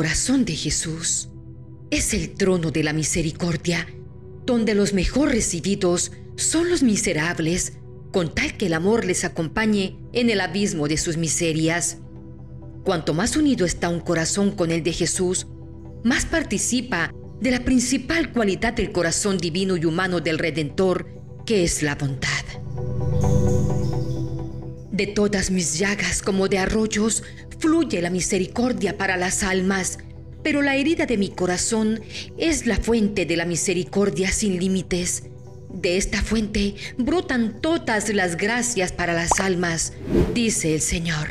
Corazón de Jesús es el trono de la misericordia, donde los mejor recibidos son los miserables, con tal que el amor les acompañe en el abismo de sus miserias. Cuanto más unido está un corazón con el de Jesús, más participa de la principal cualidad del corazón divino y humano del Redentor, que es la bondad. De todas mis llagas como de arroyos fluye la misericordia para las almas, pero la herida de mi corazón es la fuente de la misericordia sin límites. De esta fuente brotan todas las gracias para las almas, dice el Señor.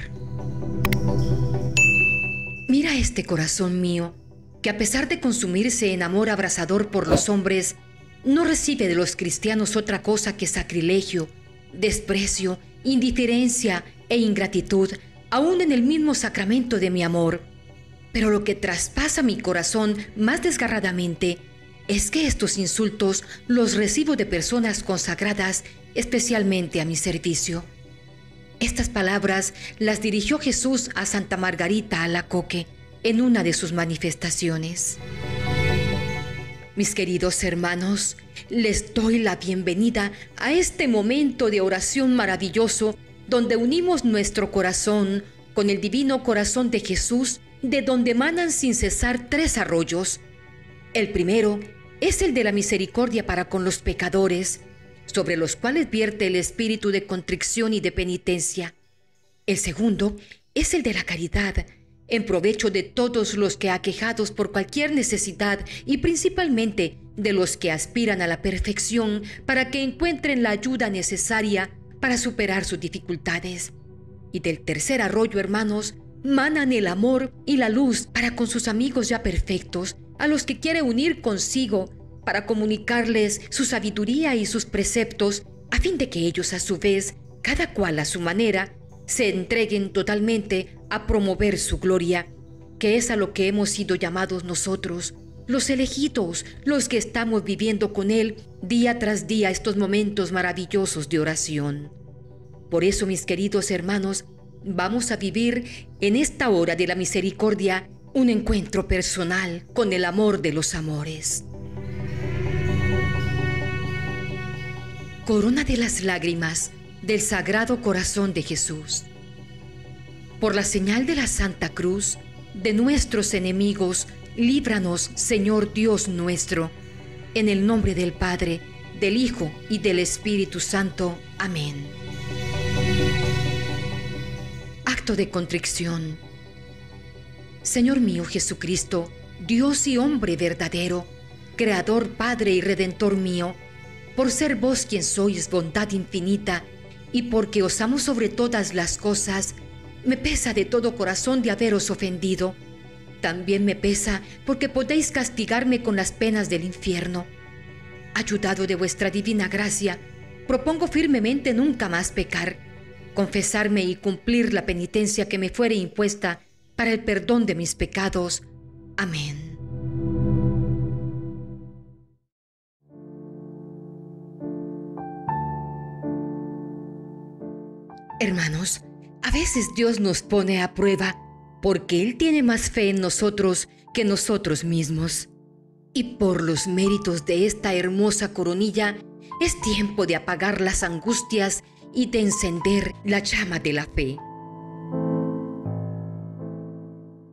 Mira este corazón mío, que a pesar de consumirse en amor abrasador por los hombres, no recibe de los cristianos otra cosa que sacrilegio, desprecio, indiferencia e ingratitud, aún en el mismo sacramento de mi amor. Pero lo que traspasa mi corazón más desgarradamente es que estos insultos los recibo de personas consagradas especialmente a mi servicio. Estas palabras las dirigió Jesús a Santa Margarita Alacoque en una de sus manifestaciones. Mis queridos hermanos, les doy la bienvenida a este momento de oración maravilloso donde unimos nuestro corazón con el divino corazón de Jesús, de donde manan sin cesar tres arroyos. El primero es el de la misericordia para con los pecadores, sobre los cuales vierte el espíritu de contrición y de penitencia. El segundo es el de la caridad, en provecho de todos los que aquejados por cualquier necesidad y principalmente de los que aspiran a la perfección para que encuentren la ayuda necesaria para superar sus dificultades. Y del tercer arroyo, hermanos, manan el amor y la luz para con sus amigos ya perfectos, a los que quiere unir consigo para comunicarles su sabiduría y sus preceptos, a fin de que ellos a su vez, cada cual a su manera, se entreguen totalmente a promover su gloria, que es a lo que hemos sido llamados nosotros, los elegidos, los que estamos viviendo con Él día tras día estos momentos maravillosos de oración. Por eso, mis queridos hermanos, vamos a vivir en esta hora de la misericordia un encuentro personal con el amor de los amores. Corona de las lágrimas del Sagrado Corazón de Jesús. Por la señal de la Santa Cruz, de nuestros enemigos, líbranos, Señor Dios nuestro, en el nombre del Padre, del Hijo y del Espíritu Santo. Amén. Acto de contrición. Señor mío Jesucristo, Dios y hombre verdadero, Creador, Padre y Redentor mío, por ser vos quien sois bondad infinita, y porque os amo sobre todas las cosas, me pesa de todo corazón de haberos ofendido. También me pesa porque podéis castigarme con las penas del infierno. Ayudado de vuestra divina gracia, propongo firmemente nunca más pecar, confesarme y cumplir la penitencia que me fuere impuesta para el perdón de mis pecados. Amén. Hermanos, a veces Dios nos pone a prueba porque Él tiene más fe en nosotros que nosotros mismos. Y por los méritos de esta hermosa coronilla, es tiempo de apagar las angustias y de encender la llama de la fe.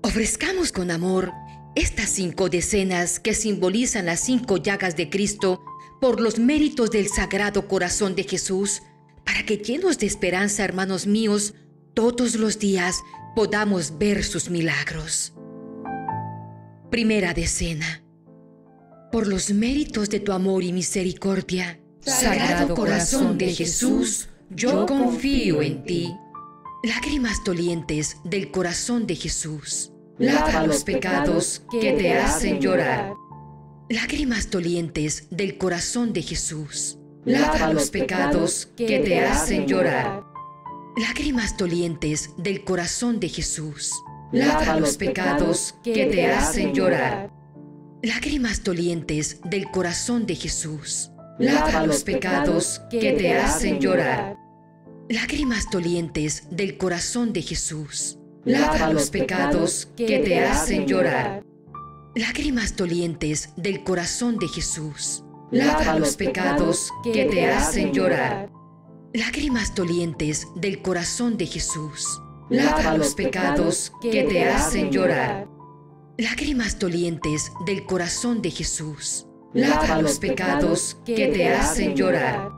Ofrezcamos con amor estas cinco decenas que simbolizan las cinco llagas de Cristo por los méritos del Sagrado Corazón de Jesús, para que llenos de esperanza, hermanos míos, todos los días podamos ver sus milagros. Primera decena. Por los méritos de tu amor y misericordia, Sagrado Corazón de Jesús, yo confío en ti. Lágrimas dolientes del corazón de Jesús. Lava los pecados que te hacen llorar. Lágrimas dolientes del corazón de Jesús lava los pecados que te hacen llorar. Lágrimas dolientes del corazón de Jesús, lava los pecados que te hacen llorar. Lágrimas dolientes del corazón de Jesús, lava los pecados que te hacen llorar. Lágrimas dolientes del corazón de Jesús, lava los pecados que te hacen llorar. Lágrimas dolientes del corazón de Jesús, lava los pecados que te hacen llorar. Lágrimas dolientes del corazón de Jesús, lava los pecados que te hacen llorar. Lágrimas dolientes del corazón de Jesús, lava los pecados que te hacen llorar.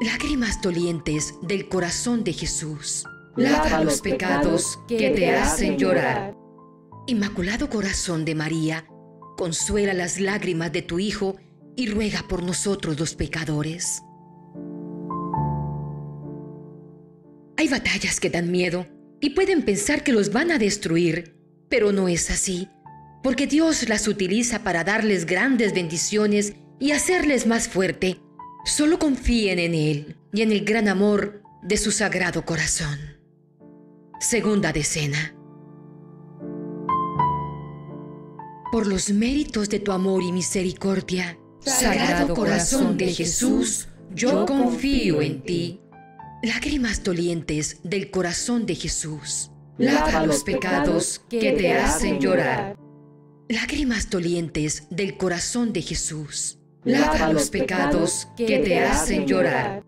Lágrimas dolientes del corazón de Jesús, lava los pecados que te hacen llorar. Inmaculado Corazón de María, consuela las lágrimas de tu Hijo y ruega por nosotros los pecadores. Hay batallas que dan miedo y pueden pensar que los van a destruir, pero no es así, porque Dios las utiliza para darles grandes bendiciones y hacerles más fuerte. Solo confíen en Él y en el gran amor de su sagrado corazón. Segunda decena. Por los méritos de tu amor y misericordia, Sagrado Corazón de Jesús, yo confío en ti. Lágrimas dolientes del corazón de Jesús, lava los pecados que te hacen llorar. Lágrimas dolientes del corazón de Jesús, lava los pecados que te hacen llorar.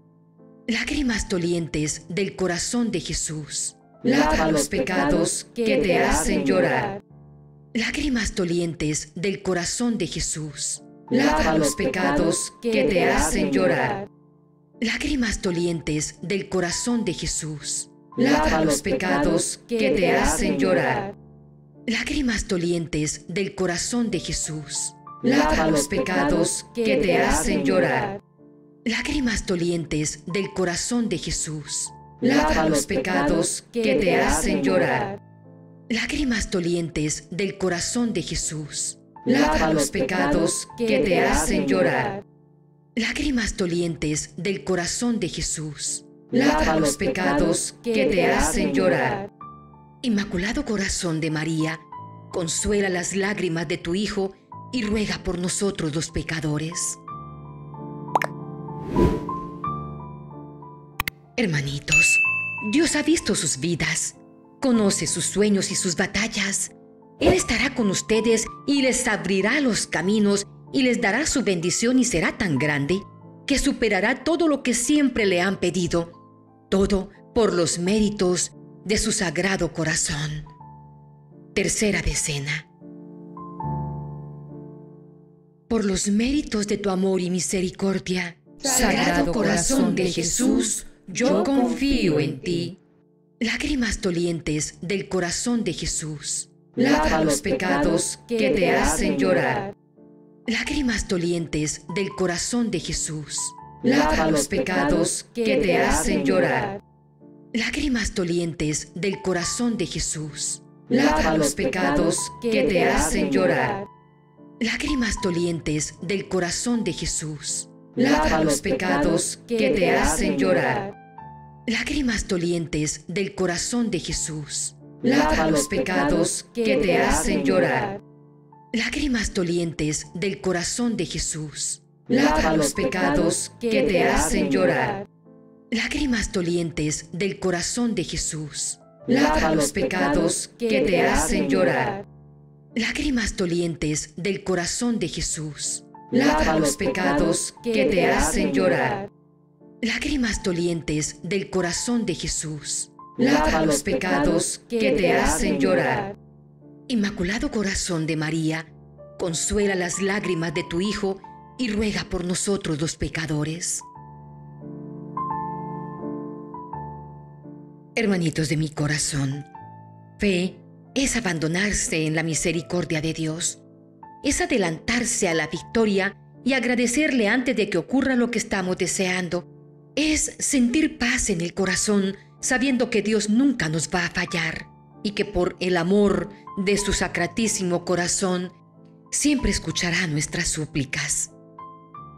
Lágrimas dolientes del corazón de Jesús, lava los pecados que te hacen llorar. Lágrimas dolientes del corazón de Jesús, lava los pecados que te hacen llorar. Lágrimas dolientes del corazón de Jesús, lava los pecados que te hacen llorar. Lágrimas dolientes del corazón de Jesús, lava los pecados que te hacen llorar. Lágrimas dolientes del corazón de Jesús, lava los pecados que te hacen llorar. Lágrimas dolientes del corazón de Jesús, lava los pecados que te hacen llorar. Lágrimas dolientes del corazón de Jesús, lava los pecados que te hacen llorar. Inmaculado Corazón de María, consuela las lágrimas de tu Hijo y ruega por nosotros los pecadores. Hermanitos, Dios ha visto sus vidas, conoce sus sueños y sus batallas. Él estará con ustedes y les abrirá los caminos y les dará su bendición y será tan grande que superará todo lo que siempre le han pedido, todo por los méritos de su sagrado corazón. Tercera decena. Por los méritos de tu amor y misericordia, Sagrado Corazón de Jesús, yo confío en ti. Lágrimas dolientes del corazón de Jesús, lava los pecados que te hacen llorar. Lágrimas dolientes del corazón de Jesús, lava los pecados que te hacen llorar. Lágrimas dolientes del corazón de Jesús, lava los pecados que te hacen llorar. Lágrimas dolientes del corazón de Jesús, lava los pecados que te hacen llorar. Lágrimas dolientes del corazón de Jesús, lava los pecados que te hacen llorar. Lágrimas dolientes del corazón de Jesús, lava los pecados que te hacen llorar. Lágrimas dolientes del corazón de Jesús, lava los pecados que te hacen llorar. Lágrimas dolientes del corazón de Jesús, lava los pecados que te hacen llorar. Lágrimas dolientes del corazón de Jesús, lava los pecados que te hacen llorar. Inmaculado Corazón de María, consuela las lágrimas de tu Hijo y ruega por nosotros los pecadores. Hermanitos de mi corazón, fe es abandonarse en la misericordia de Dios, es adelantarse a la victoria y agradecerle antes de que ocurra lo que estamos deseando, es sentir paz en el corazón sabiendo que Dios nunca nos va a fallar y que por el amor de su sacratísimo corazón siempre escuchará nuestras súplicas.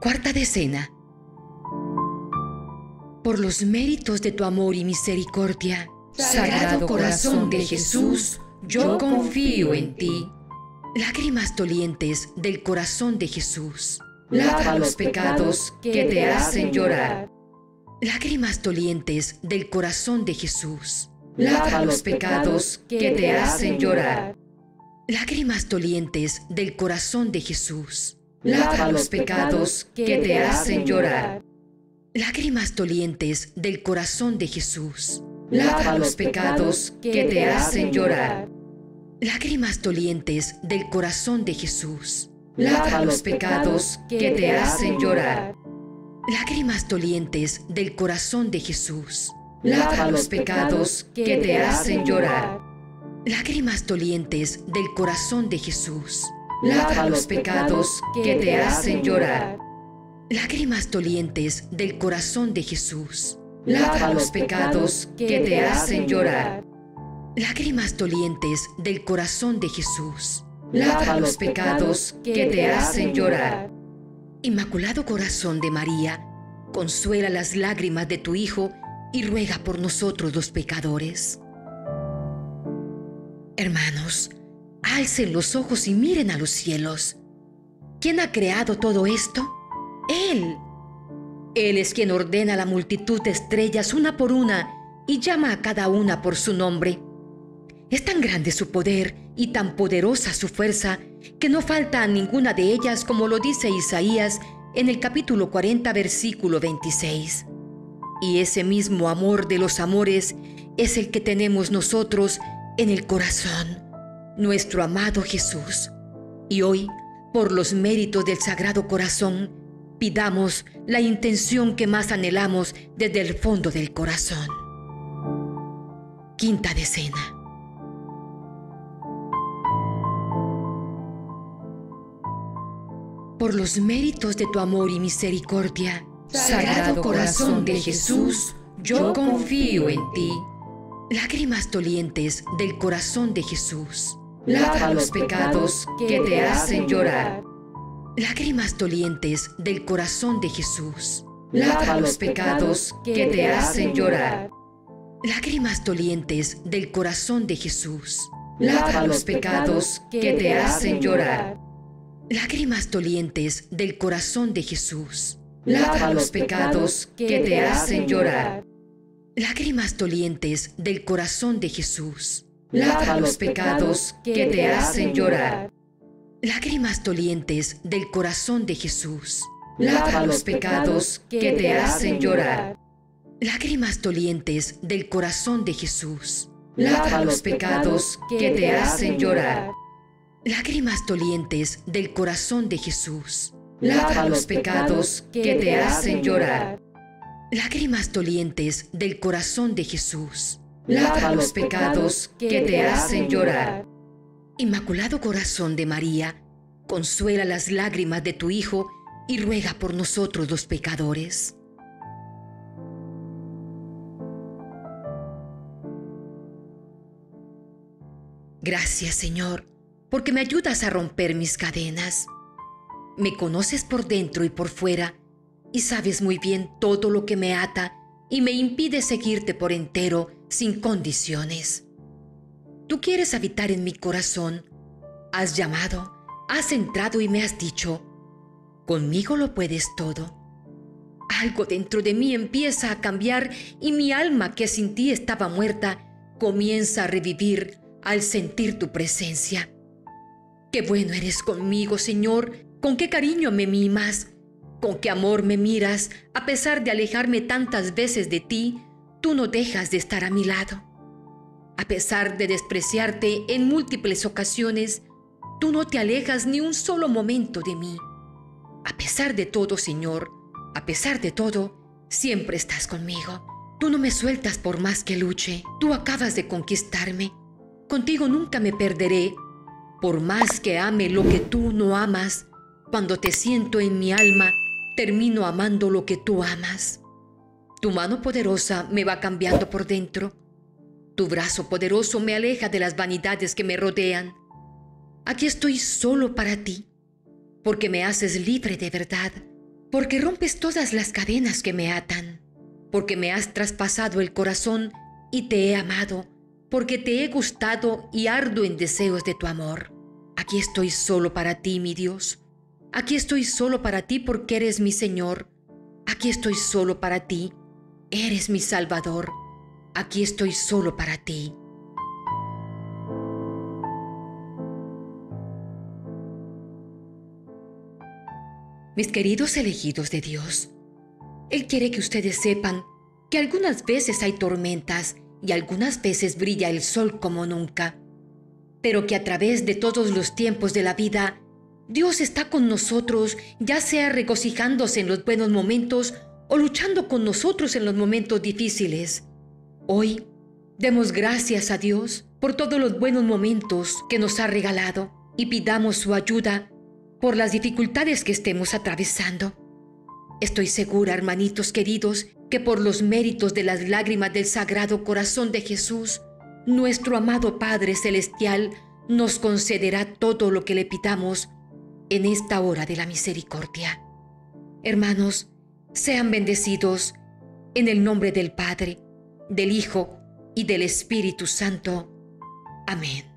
Cuarta decena. Por los méritos de tu amor y misericordia, Sagrado Corazón de Jesús, yo confío en ti. Lágrimas dolientes del corazón de Jesús, lava los pecados que te hacen llorar. Lágrimas dolientes del corazón de Jesús, lava los pecados que te hacen llorar. Lágrimas dolientes del corazón de Jesús, lava los pecados que te hacen llorar. Lágrimas dolientes del corazón de Jesús, lava los pecados que te hacen llorar. Lágrimas dolientes del corazón de Jesús, lava los pecados que te hacen llorar. Lágrimas dolientes del corazón de Jesús, lava los pecados que te hacen llorar. Lágrimas dolientes del corazón de Jesús, lava los pecados que te hacen llorar. Lágrimas dolientes del corazón de Jesús, lava los pecados que te hacen llorar. Lágrimas dolientes del corazón de Jesús, lava los pecados que te hacen llorar. Inmaculado Corazón de María, consuela las lágrimas de tu Hijo y ruega por nosotros los pecadores. Hermanos, alcen los ojos y miren a los cielos. ¿Quién ha creado todo esto? Él. Él es quien ordena la multitud de estrellas una por una y llama a cada una por su nombre. Es tan grande su poder y tan poderosa su fuerza que no falta a ninguna de ellas como lo dice Isaías en el capítulo 40 versículo 26. Y ese mismo amor de los amores es el que tenemos nosotros en el corazón, nuestro amado Jesús. Y hoy, por los méritos del Sagrado Corazón, pidamos la intención que más anhelamos desde el fondo del corazón. Quinta decena. Por los méritos de tu amor y misericordia, Sagrado Corazón de Jesús, yo confío en ti. Lágrimas dolientes del corazón de Jesús, lava los pecados que te hacen llorar. Lágrimas dolientes del corazón de Jesús, lava los pecados que te hacen llorar. Lágrimas dolientes del corazón de Jesús, lava los pecados que te hacen llorar. Lágrimas dolientes del corazón de Jesús, lava los pecados que te hacen llorar. Lágrimas dolientes del corazón de Jesús, lava los pecados que te hacen llorar. Lágrimas dolientes del corazón de Jesús, lava los pecados que te hacen llorar. Lágrimas dolientes del corazón de Jesús, lava los pecados que te hacen llorar. Lágrimas dolientes del corazón de Jesús, lava los pecados que te hacen llorar. Lágrimas dolientes del corazón de Jesús, lava los pecados que te hacen llorar. Inmaculado Corazón de María, consuela las lágrimas de tu Hijo y ruega por nosotros los pecadores. Gracias Señor, porque me ayudas a romper mis cadenas. Me conoces por dentro y por fuera y sabes muy bien todo lo que me ata y me impide seguirte por entero sin condiciones. Tú quieres habitar en mi corazón. Has llamado, has entrado y me has dicho, conmigo lo puedes todo. Algo dentro de mí empieza a cambiar y mi alma que sin ti estaba muerta comienza a revivir al sentir tu presencia. Qué bueno eres conmigo, Señor, con qué cariño me mimas, con qué amor me miras, a pesar de alejarme tantas veces de ti, tú no dejas de estar a mi lado. A pesar de despreciarte en múltiples ocasiones, tú no te alejas ni un solo momento de mí. A pesar de todo, Señor, a pesar de todo, siempre estás conmigo. Tú no me sueltas por más que luche. Tú acabas de conquistarme. Contigo nunca me perderé. Por más que ame lo que tú no amas, cuando te siento en mi alma, termino amando lo que tú amas. Tu mano poderosa me va cambiando por dentro. Tu brazo poderoso me aleja de las vanidades que me rodean. Aquí estoy solo para ti, porque me haces libre de verdad, porque rompes todas las cadenas que me atan, porque me has traspasado el corazón y te he amado, porque te he gustado y ardo en deseos de tu amor. Aquí estoy solo para ti, mi Dios Aquí estoy solo para ti porque eres mi Señor. Aquí estoy solo para ti. Eres mi Salvador. aquí estoy solo para ti. Mis queridos elegidos de Dios, Él quiere que ustedes sepan que algunas veces hay tormentas y algunas veces brilla el sol como nunca, pero que a través de todos los tiempos de la vida, Dios está con nosotros, ya sea regocijándose en los buenos momentos o luchando con nosotros en los momentos difíciles. Hoy, demos gracias a Dios por todos los buenos momentos que nos ha regalado y pidamos su ayuda por las dificultades que estemos atravesando. Estoy segura, hermanitos queridos, que por los méritos de las lágrimas del Sagrado Corazón de Jesús, nuestro amado Padre Celestial nos concederá todo lo que le pidamos en esta hora de la misericordia. Hermanos, sean bendecidos en el nombre del Padre, del Hijo y del Espíritu Santo. Amén.